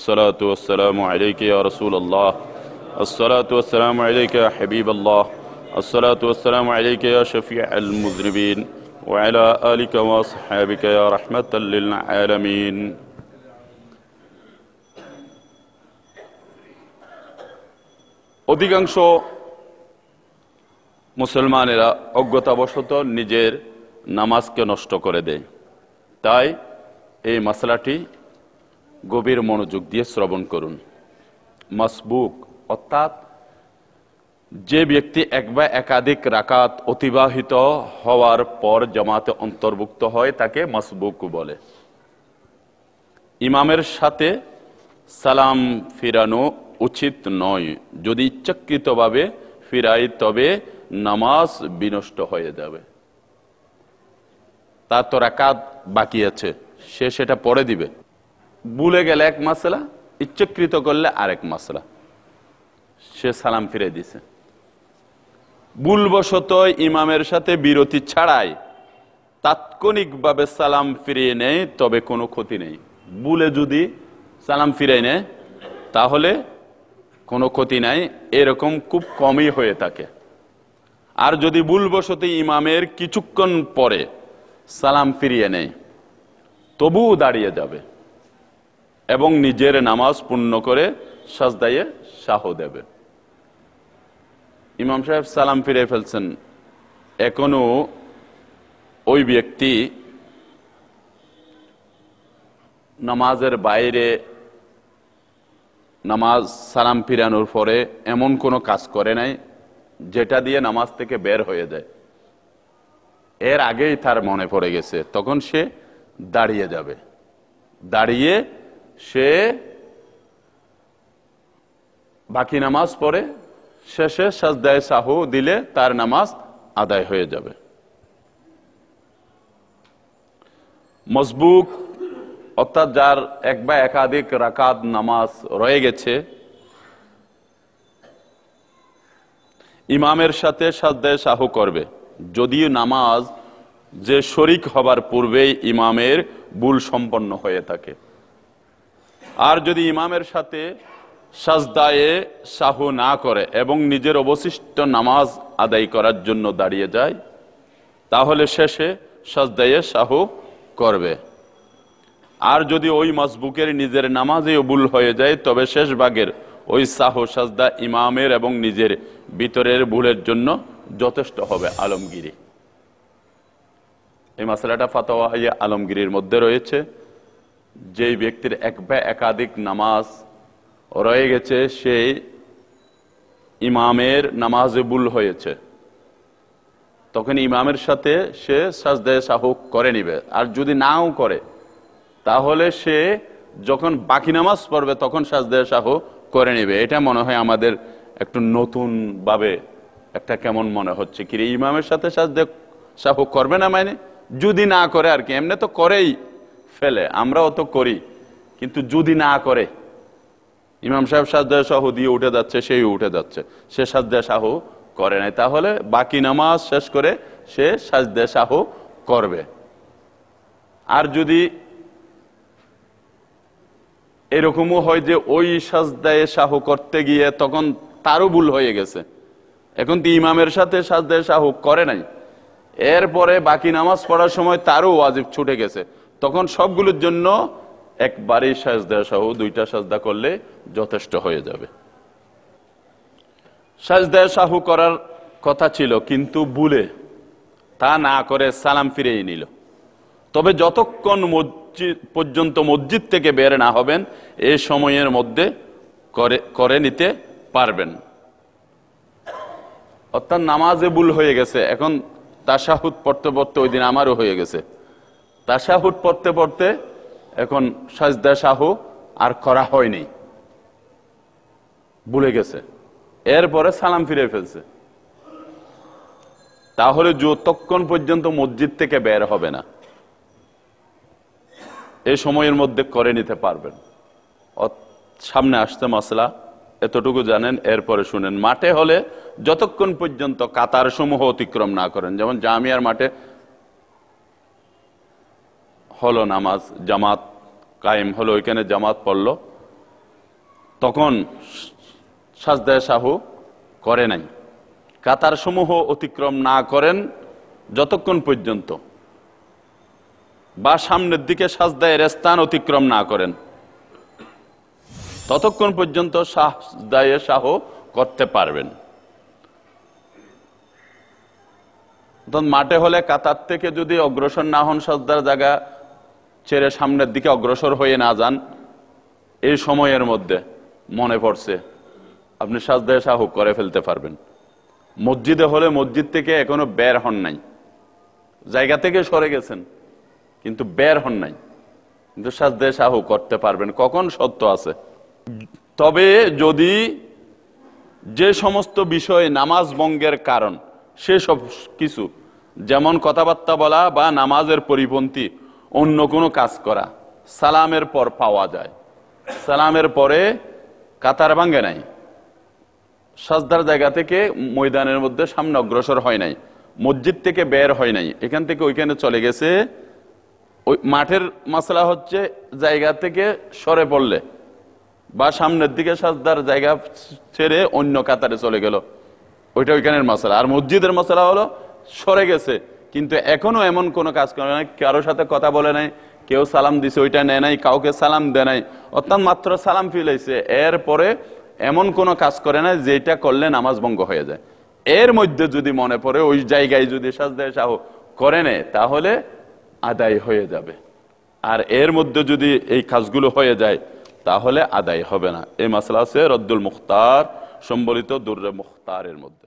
الصلاة والسلام عليك يا رسول الله الصلاة والسلام عليك يا حبيب الله الصلاة والسلام عليك يا شفيع المذنبين وعلى آلك وأصحابك يا رحمة للعالمين অধিকাংশ মুসলমানেরা অজ্ঞতাবশত নিজের নামাজকে নষ্ট করে দেয় তাই এই মশলাটি গভীর মনোযোগ দিয়ে শ্রবণ করুন। মাসবুক, অর্থাৎ যে ব্যক্তি এক বা একাধিক রাকাত অতিবাহিত হওয়ার পর জামাতে অন্তর্ভুক্ত হয়, তাকে মাসবুক বলে। ইমামের সাথে সালাম ফিরানো উচিত নয়। যদি ইচ্ছাকৃতভাবে ফিরাই, তবে নামাজ বিনষ্ট হয়ে যাবে। তার তো রাকাত বাকি আছে, সে সেটা পরে দিবে। ভুলে গেলে এক মাসলা, ইচ্ছাকৃত করলে আরেক মাসলা। সে সালাম ফিরে দিছে। ভুলবশত ইমামের সাথে বিরতি ছাড়াই তাৎক্ষণিকভাবে সালাম ফিরিয়ে নেয়, তবে কোনো ক্ষতি নেই। ভুলে যদি সালাম ফিরিয়ে নেয়, তাহলে কোনো ক্ষতি নাই, এরকম খুব কমই হয়ে থাকে। আর যদি ভুলবশত ইমামের কিছুক্ষণ পরে সালাম ফিরিয়ে নেয়, তবুও দাঁড়িয়ে যাবে। এবং নিজের নামাজ পূর্ণ করে সাজদাইয়ে শাহ দেবে। ইমাম সাহেব সালাম ফিরে ফেলছেন। এখনও ওই ব্যক্তি নামাজের বাইরে নামাজ সালাম ফিরানোর পরে এমন কোনো কাজ করে নাই, যেটা দিয়ে নামাজ থেকে বের হয়ে যায়। এর আগেই তার মনে পড়ে গেছে, তখন সে দাঁড়িয়ে যাবে। দাঁড়িয়ে সে বাকি নামাজ পড়ে, শেষে সাজদায় সাহু দিলে তার নামাজ আদায় হয়ে যাবে। মজবুক অর্থাৎ যার এক বা একাধিক রাকাত নামাজ রয়ে গেছে, ইমামের সাথে সাজদায় সাহু করবে। যদিও নামাজ যে শরিক হবার পূর্বেই ইমামের ভুল সম্পন্ন হয়ে থাকে। আর যদি ইমামের সাথে সাজদায়ে সাহু না করে এবং নিজের অবশিষ্ট নামাজ আদায় করার জন্য দাঁড়িয়ে যায়, তাহলে শেষে সাজদায়ে সাহু করবে। আর যদি ওই মজবুকের নিজের নামাজে ভুল হয়ে যায়, তবে শেষ ভাগের ওই সাহ সাজদা ইমামের এবং নিজের ভিতরের ভুলের জন্য যথেষ্ট হবে আলমগিরি। এই মশলাটা ফাতোয়া আলমগিরির মধ্যে রয়েছে। যেই ব্যক্তির এক বা একাধিক নামাজ রয়ে গেছে সেই ইমামের নামাজে ভুল হয়েছে। তখন ইমামের সাথে সে সাজদায় সাহুক করে নিবে। আর যদি নাও করে, তাহলে সে যখন বাকি নামাজ পড়বে, তখন সাজদায় শাহ করে নেবে। এটা মনে হয় আমাদের একটু নতুন ভাবে একটা কেমন মনে হচ্ছে। কি ইমামের সাথে সাজদে শাহ করবে না মানে? যদি না করে আর কি, এমনি তো করেই। ফেলে, আমরাও তো করি, কিন্তু যদি না করে, ইমাম সাহেব সাজদায় শাহ দিয়ে উঠে যাচ্ছে, সেই উঠে যাচ্ছে। সে সাজদায় শাহ করে নাই, তাহলে বাকি নামাজ শেষ করে সে সাজদায় শাহ করবে। আর যদি এরকমও হয় যে ওই সাজদায় শাহ করতে গিয়ে তখন তারও ভুল হয়ে গেছে। এখন তো ইমামের সাথে সাজদায় শাহ করে নাই। এরপরে বাকি নামাজ পড়ার সময় তারও ওয়াজিব ছুটে গেছে। তখন সবগুলোর জন্য একবারেই সাজদা সহ দুইটা সাজদা করলে যথেষ্ট হয়ে যাবে। সাজদায় শাহু করার কথা ছিল, কিন্তু ভুলে তা না করে সালাম ফিরেই নিল। তবে যতক্ষণ মসজিদ পর্যন্ত মসজিদ থেকে বের না হবেন, এ সময়ের মধ্যে করে করে নিতে পারবেন। অর্থাৎ নামাজে ভুল হয়ে গেছে, এখন তাসাহুদ পড়তে পড়তে ওই দিন আমারও হয়ে গেছে। তাসাহুদ পড়তে পড়তে এখন সাজদা শাহু আর করা হয়নি। ভুলে গেছে। এরপরে সালাম ফিরে ফেলছে। তাহলে যতক্ষণ পর্যন্ত মসজিদ থেকে বের হবে না। এই সময়ের মধ্যে করে নিতে পারবেন। সামনে আসতে মশলা এতটুকু জানেন, এরপরে শুনেন। মাঠে হলে যতক্ষণ পর্যন্ত কাতার সমূহ অতিক্রম না করেন, যেমন জামিয়ার মাঠে হলো নামাজ, জামাত কায়েম হলো, ওইখানে জামাত পড়ল। তখন সাজদায় শাহু করে নাই। কাতার সমূহ অতিক্রম না করেন যতক্ষণ পর্যন্ত। বা সামনের দিকে সাজদায়ের স্থান অতিক্রম না করেন। ততক্ষণ পর্যন্ত সাজদায়ে শাহ করতে পারবেন। মাঠে হলে কাতার থেকে যদি অগ্রসর না হন সাজদার জায়গা ছেড়ে সামনের দিকে অগ্রসর হয়ে না যান, এই সময়ের মধ্যে মনে পড়ছে, আপনি সাজদায় শাহ করে ফেলতে পারবেন। মসজিদে হলে মসজিদ থেকে এখনও বের হন নাই। জায়গা থেকে সরে গেছেন, কিন্তু বের হন নাই। কিন্তু সাজদায় শাহ করতে পারবেন, কখন সত্য আছে? তবে যদি যে সমস্ত বিষয় নামাজ ভঙ্গের কারণ সেসব কিছু, যেমন কথাবার্তা বলা বা নামাজের পরিপন্থী অন্য কোনো কাজ করা। সালামের পর পাওয়া যায়। সালামের পরে কাতার ভাঙ্গে নাই। সাজদার জায়গা থেকে ময়দানের মধ্যে সামনে অগ্রসর হয় নাই। মসজিদ থেকে বের হয় নাই। এখান থেকে ওইখানে চলে গেছে। ওই মাঠের মশলা হচ্ছে জায়গা থেকে সরে পড়লে বা সামনের দিকে সাজদার জায়গা ছেড়ে অন্য কাতারে চলে গেল। ওইটা ওইখানের মশলা আর মসজিদের মশলা হলো সরে গেছে। কিন্তু এখনও এমন কোনো কাজ করে নাই, কারোর সাথে কথা বলে নাই, কেউ সালাম দিছে, ওইটা নেয় নাই, কাউকে সালাম দেয় নাই। অর্থাৎ মাত্র সালাম ফিলাইছে এরপরে এমন কোনো কাজ করে না যেটা করলে নামাজ ভঙ্গ হয়ে যায়। এর মধ্যে যদি মনে পড়ে, ওই জায়গায় যদি সাজদায় সাহ করে নেয়, তাহলে আদায় হয়ে যাবে। আর এর মধ্যে যদি এই কাজগুলো হয়ে যায়, তাহলে আদায় হবে না। এই মাসলা আছে রদ্দুল মুখতার, সম্বলিত দুর্রে মুখতারের মধ্যে।